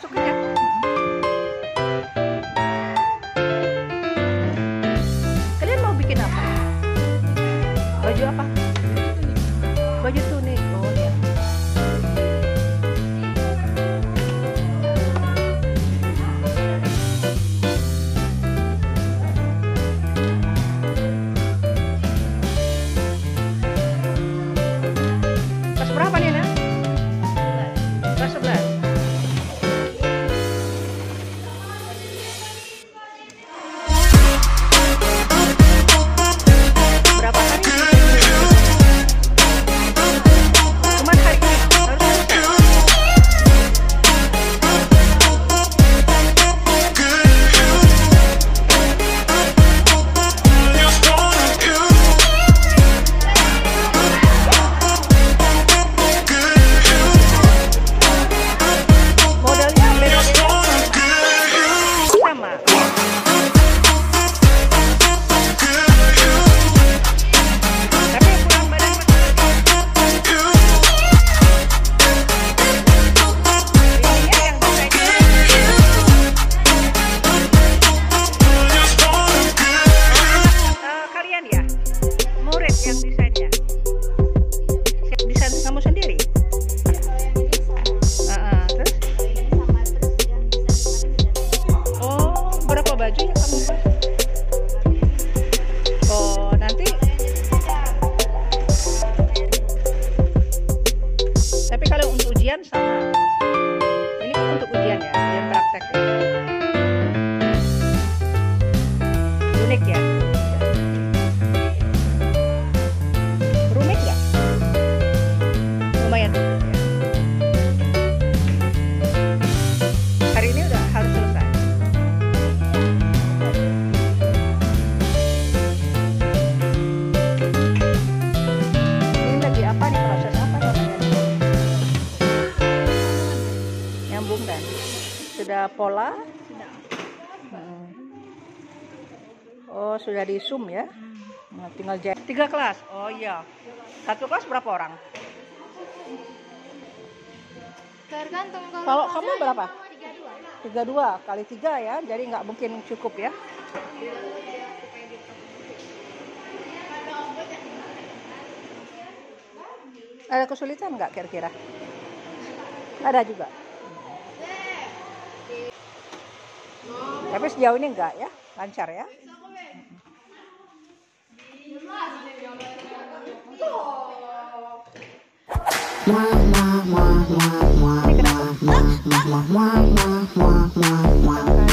pasó que sekolah? Hmm. Oh, sudah di Zoom ya? Hmm. Nah, tinggal jadi Tiga kelas? Oh iya. Satu kelas berapa orang? Tergantung kalau, kalau kamu berapa? 32 kali 3 ya, jadi nggak mungkin cukup ya. Ada kesulitan nggak kira-kira? Ada juga. Tapi sejauh ini enggak ya, lancar ya. Ini kenapa?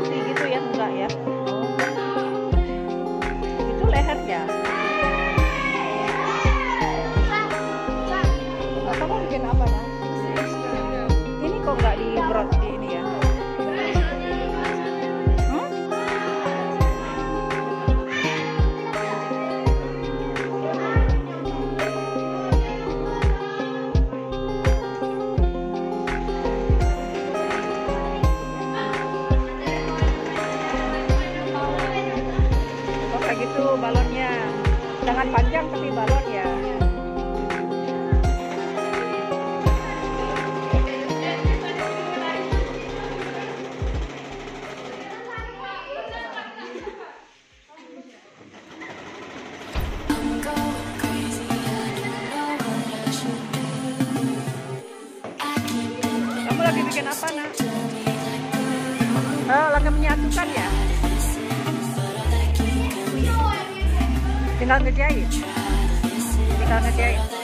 Mati gitu ya jangan panjang tapi balon ya kamu lagi bikin apa nak? Tinggal ngejahit tinggal ngejahit lagi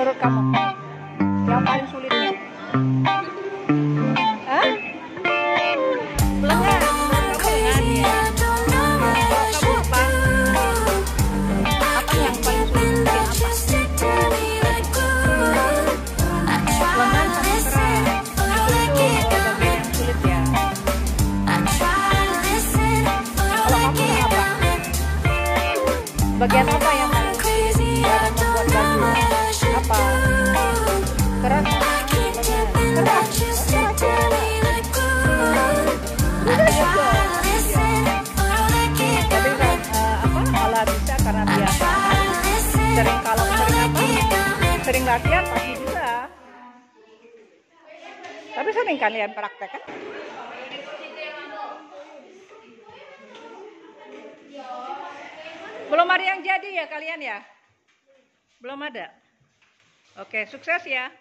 menurut kamu yang paling sulitnya Hah? ya apa yang paling sulit bikin apa lengan sama keran itu oh, bagian yang sulit ya kalau kamu apa bagian latihan pasti bisa tapi sering kalian praktek kan? Belum ada yang jadi ya kalian ya? Belum ada? Oke sukses ya.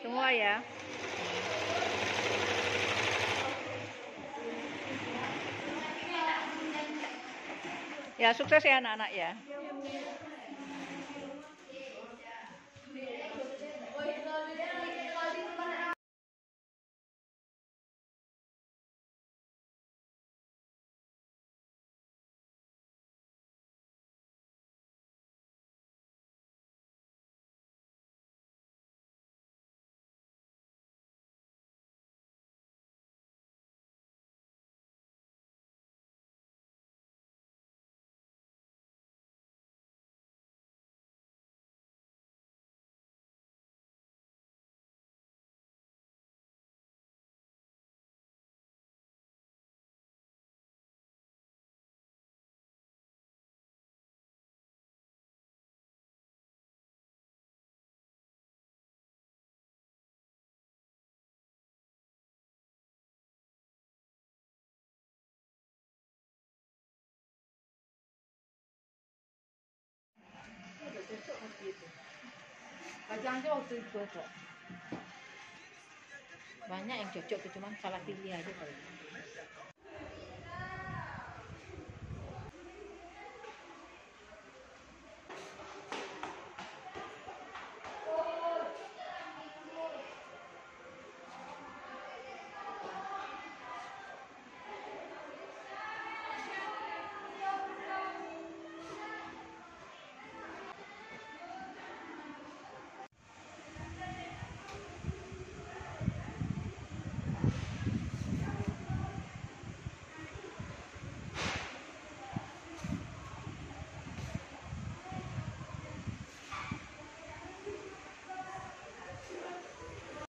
Semua ya. Ya sukses ya anak-anak ya Bajang aja waktu itu kok. Banyak yang cocok, cuma salah pilih aja kali.